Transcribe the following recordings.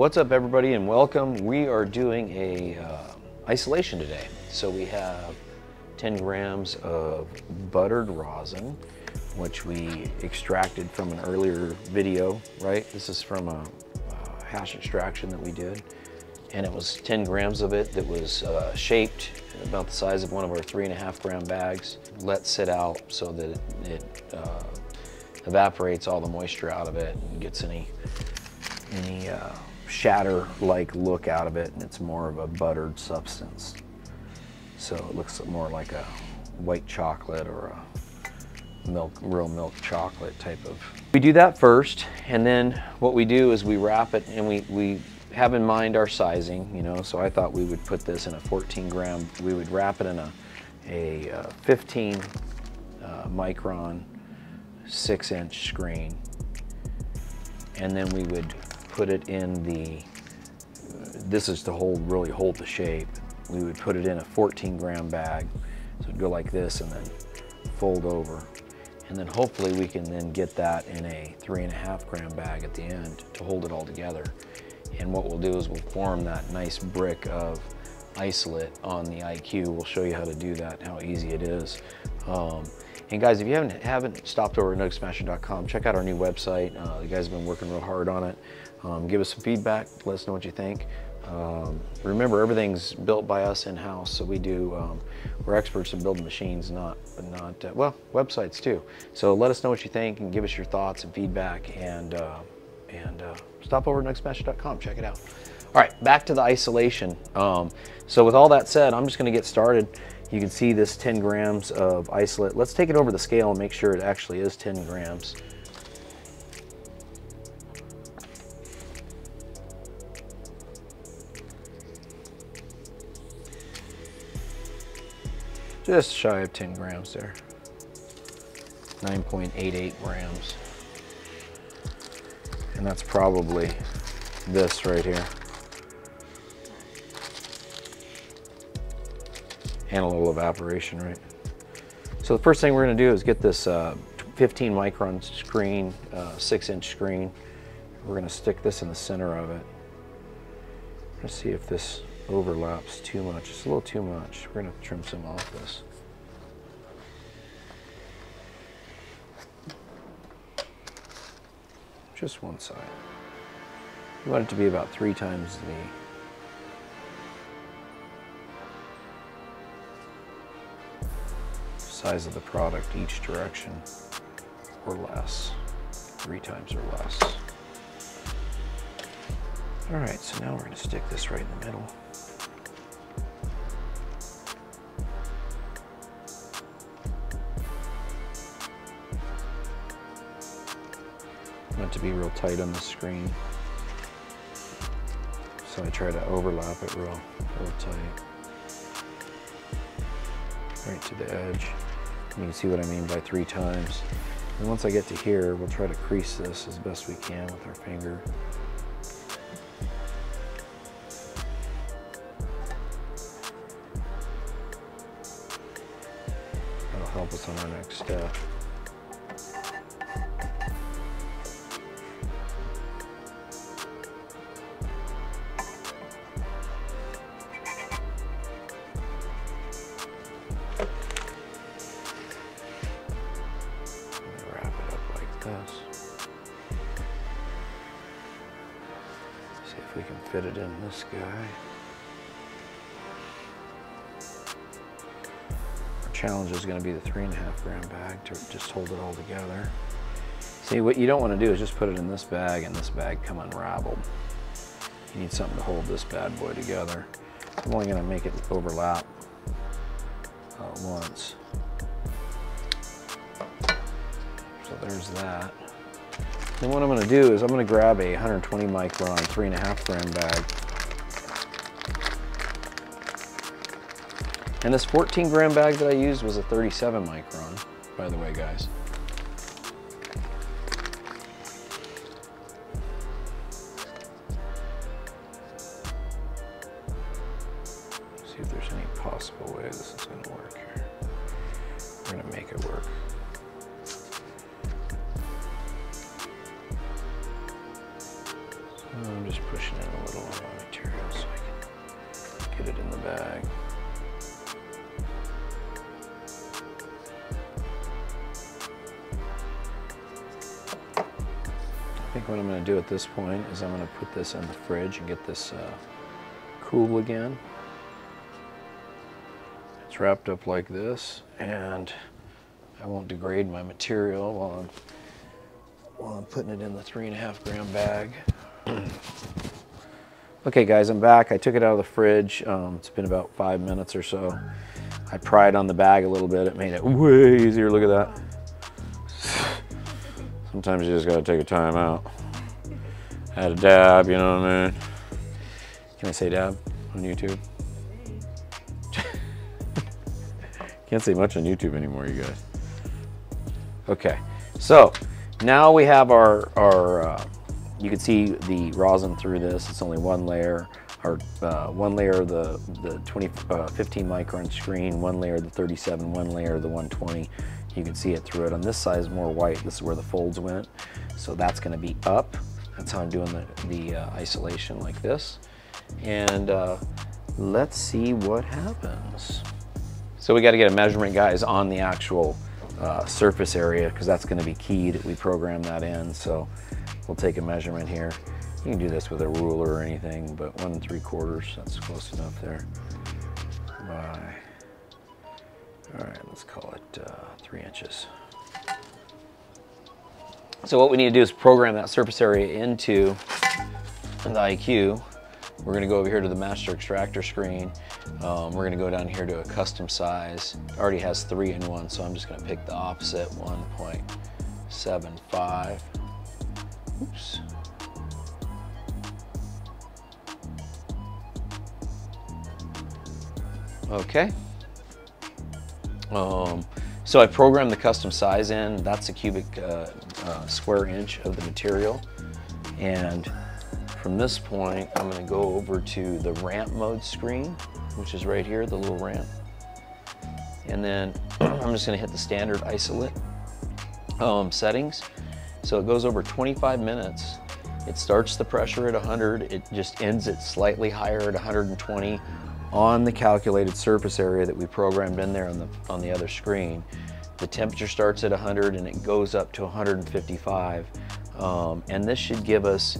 What's up everybody and welcome. We are doing a uh, isolation today. So we have 10 grams of buttered rosin, which we extracted from an earlier video, right? This is from a, a hash extraction that we did. And it was 10 grams of it that was uh, shaped about the size of one of our three and a half gram bags. Let sit out so that it, uh, evaporates all the moisture out of it and gets any any uh, shatter-like look out of it, and it's more of a buttered substance. So it looks more like a white chocolate or a milk, real milk chocolate type of. We do that first, and then what we do is we wrap it, and we, we have in mind our sizing, you know, so I thought we would put this in a 14 gram, we would wrap it in a, a uh, 15 uh, micron, six inch screen, and then we would put it in the, this is to hold, really hold the shape. We would put it in a 14 gram bag. So it'd go like this and then fold over. And then hopefully we can then get that in a three and a half gram bag at the end to hold it all together. And what we'll do is we'll form that nice brick of isolate on the IQ. We'll show you how to do that, how easy it is. Um, and guys, if you haven't, haven't stopped over at nugsmasher.com, check out our new website. Uh, you guys have been working real hard on it. Um, give us some feedback, let us know what you think. Um, remember, everything's built by us in-house, so we do, um, we're experts in building machines, not, not uh, well, websites too. So let us know what you think and give us your thoughts and feedback and, uh, and uh, stop over at nugsmasher.com, check it out. All right, back to the isolation. Um, so with all that said, I'm just gonna get started. You can see this 10 grams of isolate. Let's take it over the scale and make sure it actually is 10 grams. Just shy of 10 grams there. 9.88 grams. And that's probably this right here. And a little evaporation, right? So the first thing we're gonna do is get this uh, 15 micron screen, uh, six inch screen. We're gonna stick this in the center of it. Let's see if this overlaps too much. It's a little too much. We're gonna trim some off this. Just one side. You want it to be about three times the size of the product each direction or less. Three times or less. All right, so now we're gonna stick this right in the middle. To be real tight on the screen. So I try to overlap it real, real tight. Right to the edge. You can see what I mean by three times. And once I get to here, we'll try to crease this as best we can with our finger. That'll help us on our next step. Fit it in this guy. Our challenge is gonna be the three and a half gram bag to just hold it all together. See, what you don't wanna do is just put it in this bag and this bag come unraveled. You need something to hold this bad boy together. I'm only gonna make it overlap uh, once. So there's that. Then what I'm gonna do is I'm gonna grab a 120 micron, three and a half gram bag. And this 14 gram bag that I used was a 37 micron, by the way, guys. I think what I'm going to do at this point is I'm going to put this in the fridge and get this uh, cool again. It's wrapped up like this and I won't degrade my material while I'm, while I'm putting it in the three and a half gram bag. okay guys, I'm back. I took it out of the fridge. Um, it's been about five minutes or so. I pried on the bag a little bit. It made it way easier. Look at that. Sometimes you just gotta take a time out. Had a dab, you know what I mean? Can I say dab on YouTube? Can't say much on YouTube anymore, you guys. Okay, so now we have our, our uh, you can see the rosin through this. It's only one layer, or uh, one layer of the, the 20, uh, 15 micron screen, one layer of the 37, one layer of the 120. You can see it through it. On this side is more white. This is where the folds went. So that's gonna be up. That's how I'm doing the, the uh, isolation like this. And uh, let's see what happens. So we gotta get a measurement, guys, on the actual uh, surface area because that's gonna be key that we program that in. So we'll take a measurement here. You can do this with a ruler or anything, but one and three quarters, that's close enough there. By all right, let's call it uh, three inches. So what we need to do is program that surface area into the IQ. We're gonna go over here to the master extractor screen. Um, we're gonna go down here to a custom size. It already has three in one, so I'm just gonna pick the opposite 1.75. Oops. Okay. Um, so I programmed the custom size in. That's a cubic uh, uh, square inch of the material. And from this point, I'm gonna go over to the ramp mode screen, which is right here, the little ramp. And then I'm just gonna hit the standard isolate um, settings. So it goes over 25 minutes. It starts the pressure at 100. It just ends it slightly higher at 120 on the calculated surface area that we programmed in there on the, on the other screen. The temperature starts at 100 and it goes up to 155. Um, and this should give us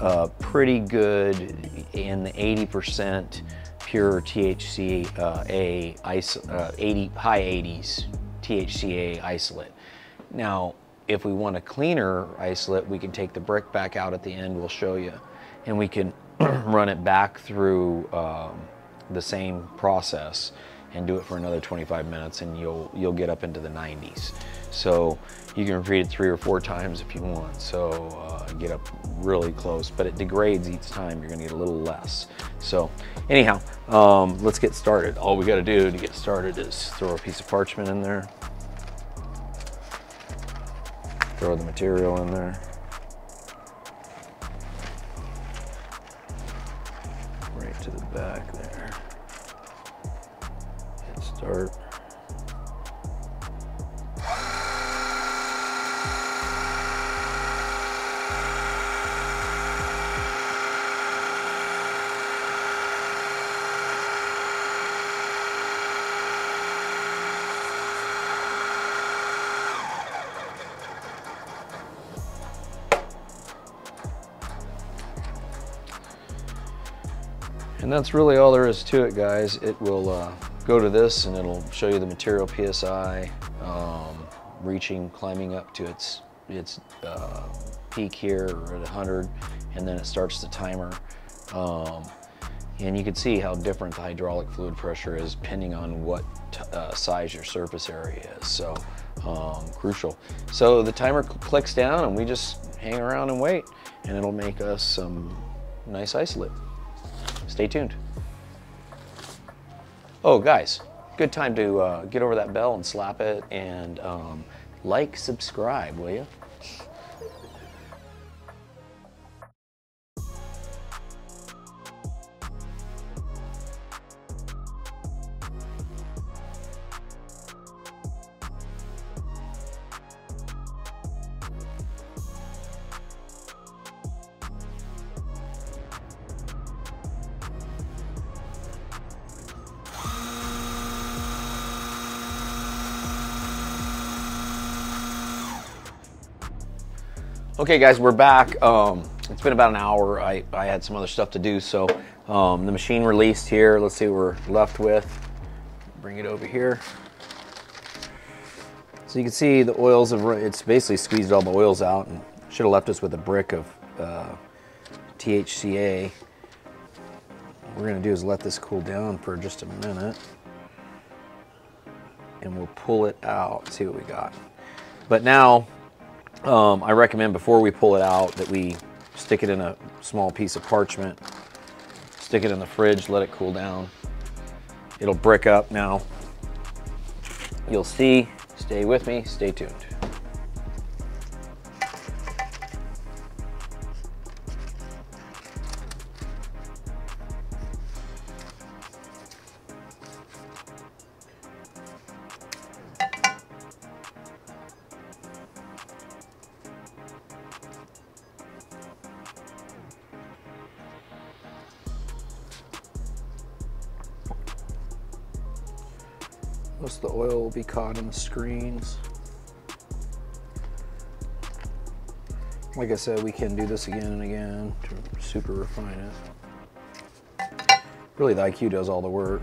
uh, pretty good in the 80% pure THCA uh, ice, uh, 80, high 80s THCA isolate. Now, if we want a cleaner isolate, we can take the brick back out at the end, we'll show you, and we can run it back through um, the same process and do it for another 25 minutes and you'll you'll get up into the 90s so you can repeat it three or four times if you want. So uh, get up really close but it degrades each time. You're gonna get a little less. So anyhow um, let's get started. All we got to do to get started is throw a piece of parchment in there. Throw the material in there And that's really all there is to it, guys. It will uh, go to this and it'll show you the material PSI, um, reaching, climbing up to its, its uh, peak here at 100, and then it starts the timer. Um, and you can see how different the hydraulic fluid pressure is depending on what uh, size your surface area is. So um, crucial. So the timer clicks down and we just hang around and wait and it'll make us some nice isolate. Stay tuned. Oh, guys, good time to uh, get over that bell and slap it and um, like, subscribe, will you? Okay, guys, we're back. Um, it's been about an hour. I, I had some other stuff to do, so um, the machine released here. Let's see what we're left with. Bring it over here. So you can see the oils have, it's basically squeezed all the oils out and should have left us with a brick of uh, THCA. What we're gonna do is let this cool down for just a minute and we'll pull it out, see what we got. But now um, I recommend before we pull it out that we stick it in a small piece of parchment, stick it in the fridge, let it cool down. It'll brick up now. You'll see, stay with me, stay tuned. Most of the oil will be caught in the screens. Like I said, we can do this again and again to super refine it. Really, the IQ does all the work.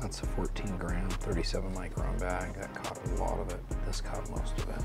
That's a 14 gram, 37 micron bag. That caught a lot of it. This caught most of it.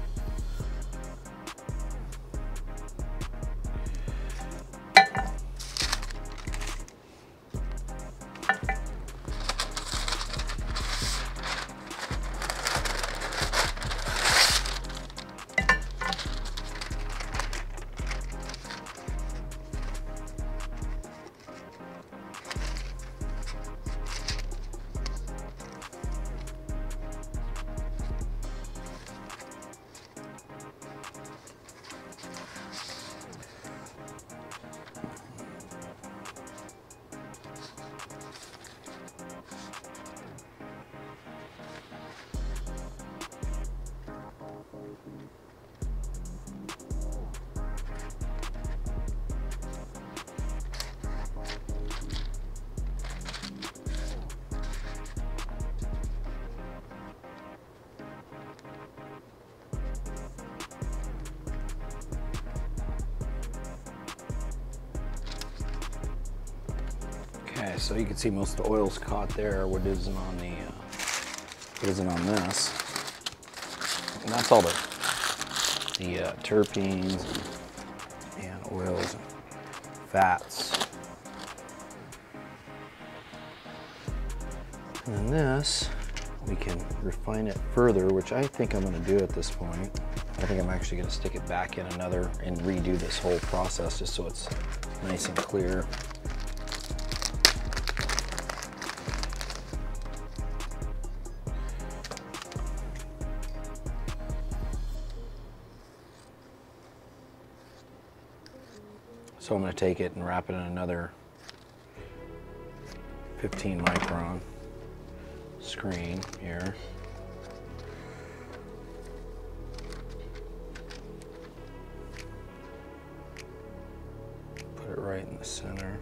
So you can see most of the oil's caught there. What isn't on the, uh, what isn't on this. And that's all the, the uh, terpenes and, and oils and fats. And then this, we can refine it further, which I think I'm gonna do at this point. I think I'm actually gonna stick it back in another and redo this whole process just so it's nice and clear. So I'm going to take it and wrap it in another 15 micron screen here. Put it right in the center.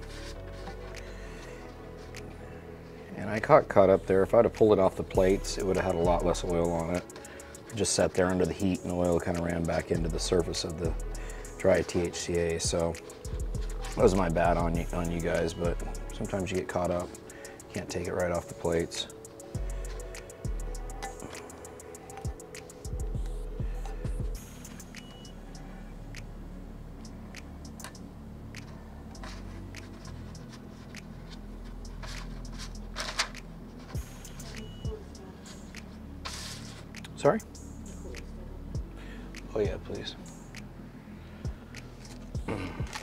And I caught up there. If I'd have pulled it off the plates, it would have had a lot less oil on it. it just sat there under the heat and the oil kind of ran back into the surface of the dry THCA. So that was my bad on you, on you guys, but sometimes you get caught up. Can't take it right off the plates. Sorry? Oh yeah, please. I'm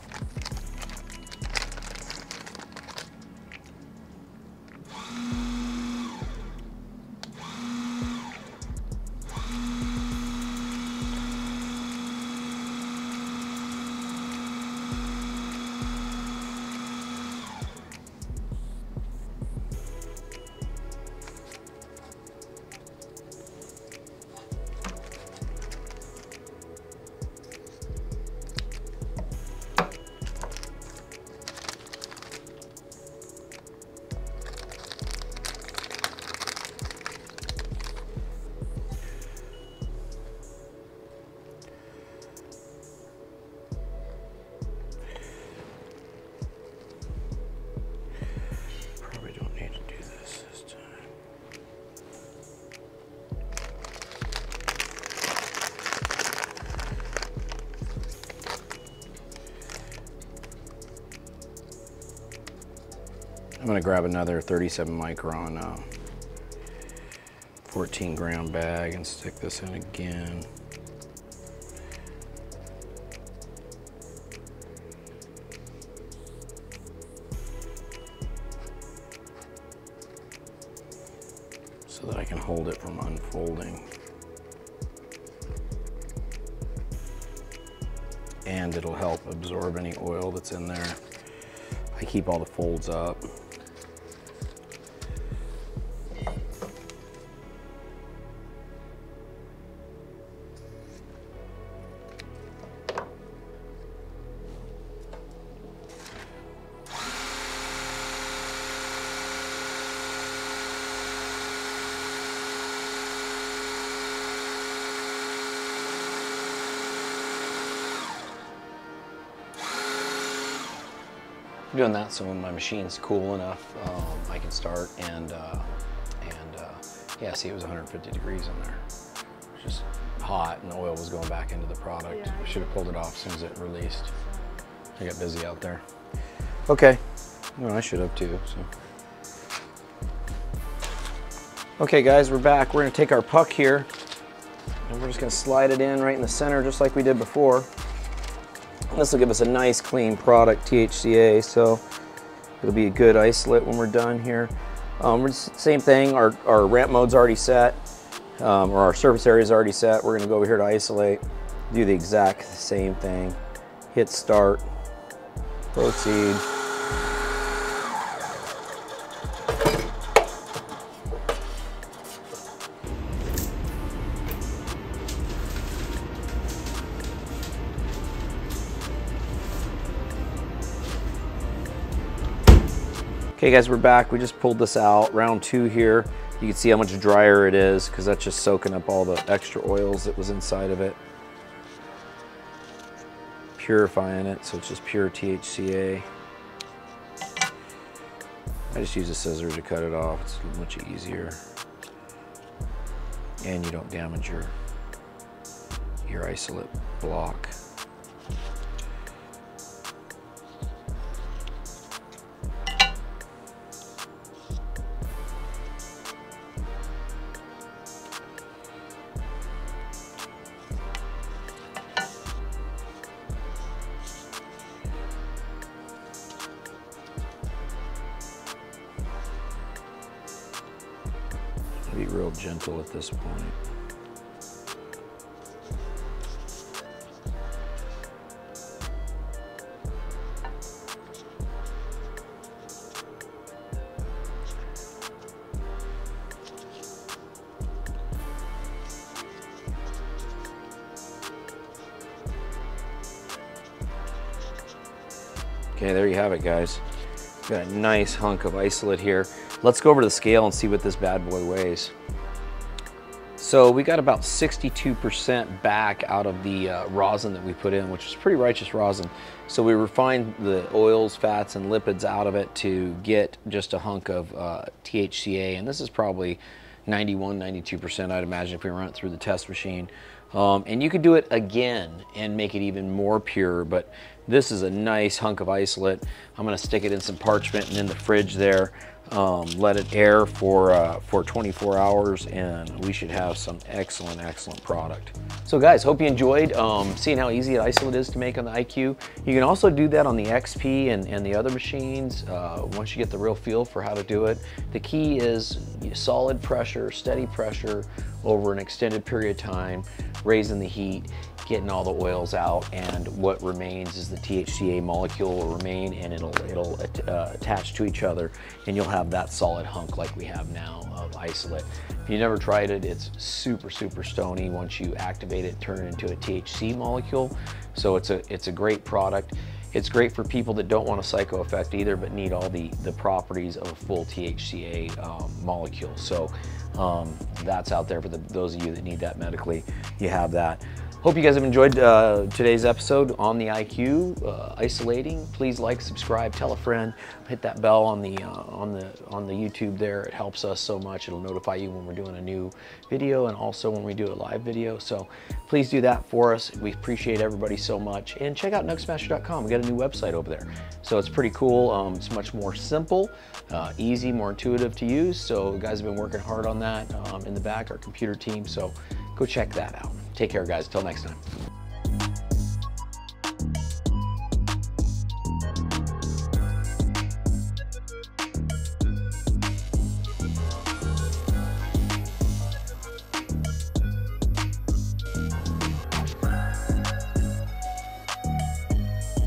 gonna grab another 37 micron uh, 14 gram bag and stick this in again. so that I can hold it from unfolding. And it'll help absorb any oil that's in there. I keep all the folds up. Doing that so when my machine's cool enough, um, I can start and, uh, and uh, yeah, see it was 150 degrees in there. It was just hot and the oil was going back into the product. Yeah. I should have pulled it off as soon as it released. I got busy out there. Okay, well, I should have too, so. Okay guys, we're back. We're gonna take our puck here and we're just gonna slide it in right in the center just like we did before. This will give us a nice clean product, THCA, so it'll be a good isolate when we're done here. Um, same thing, our, our ramp mode's already set, um, or our surface area is already set. We're gonna go over here to isolate, do the exact same thing. Hit start, proceed. Okay guys, we're back. We just pulled this out, round two here. You can see how much drier it is because that's just soaking up all the extra oils that was inside of it. Purifying it, so it's just pure THCA. I just use a scissor to cut it off. It's much easier. And you don't damage your, your isolate block. Be real gentle at this point. Okay, there you have it, guys. Got a nice hunk of isolate here. Let's go over to the scale and see what this bad boy weighs. So we got about 62% back out of the uh, rosin that we put in, which is pretty righteous rosin. So we refined the oils, fats, and lipids out of it to get just a hunk of uh, THCA. And this is probably 91, 92%, I'd imagine, if we run it through the test machine. Um, and you could do it again and make it even more pure, but this is a nice hunk of isolate. I'm gonna stick it in some parchment and in the fridge there um, let it air for, uh, for 24 hours and we should have some excellent, excellent product. So guys, hope you enjoyed um, seeing how easy isolate is to make on the IQ. You can also do that on the XP and, and the other machines uh, once you get the real feel for how to do it. The key is solid pressure, steady pressure over an extended period of time, raising the heat, getting all the oils out and what remains is the THCA molecule will remain and it'll, it'll uh, attach to each other and you'll have that solid hunk like we have now of isolate. If you never tried it, it's super, super stony. Once you activate it, turn it into a THC molecule. So it's a, it's a great product. It's great for people that don't want a psycho effect either, but need all the, the properties of a full THCA um, molecule. So um, that's out there for the, those of you that need that medically. You have that. Hope you guys have enjoyed uh, today's episode on the IQ uh, isolating. Please like, subscribe, tell a friend, hit that bell on the uh, on the on the YouTube there. It helps us so much. It'll notify you when we're doing a new video and also when we do a live video. So please do that for us. We appreciate everybody so much. And check out nugsmasher.com. We got a new website over there, so it's pretty cool. Um, it's much more simple, uh, easy, more intuitive to use. So guys have been working hard on that um, in the back, our computer team. So go check that out. Take care, guys. Till next time.